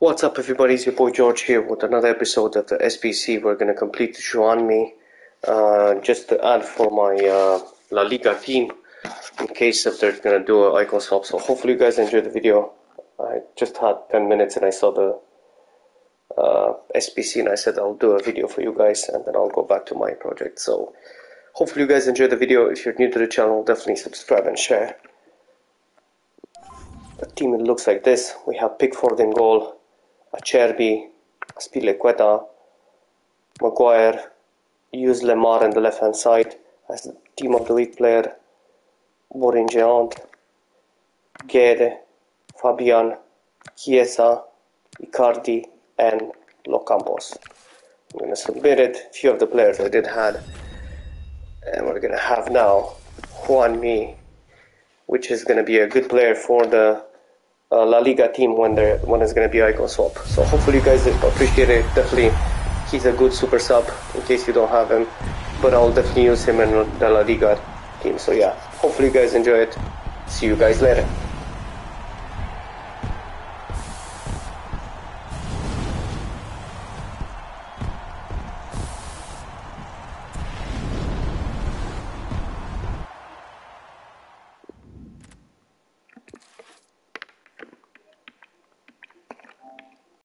What's up, everybody? It's your boy George here with another episode of the SBC. We're going to complete the Juanmi uh, just to add for my uh, La Liga team in case if they're going to do an icon swap. So hopefully you guys enjoyed the video. I just had 10 minutes and I saw the uh, SBC and I said I'll do a video for you guys and then I'll go back to my project. So hopefully you guys enjoyed the video. If you're new to the channel, definitely subscribe and share. The team looks like this. We have Pickford in goal, Acerbi, Azpilicueta, Maguire, use Lemar on the left hand side as the team of the week player, Borin Guede, Fabian, Chiesa, Icardi, and Locampos. I'm going to submit it, a few of the players I did had, and we're going to have now Juanmi, which is going to be a good player for the uh, La Liga team when they're when it's going to be icon swap. So hopefully you guys appreciate it. Definitely, he's a good super sub in case you don't have him, but I'll definitely use him in the La Liga team. So yeah, hopefully you guys enjoy it. See you guys later.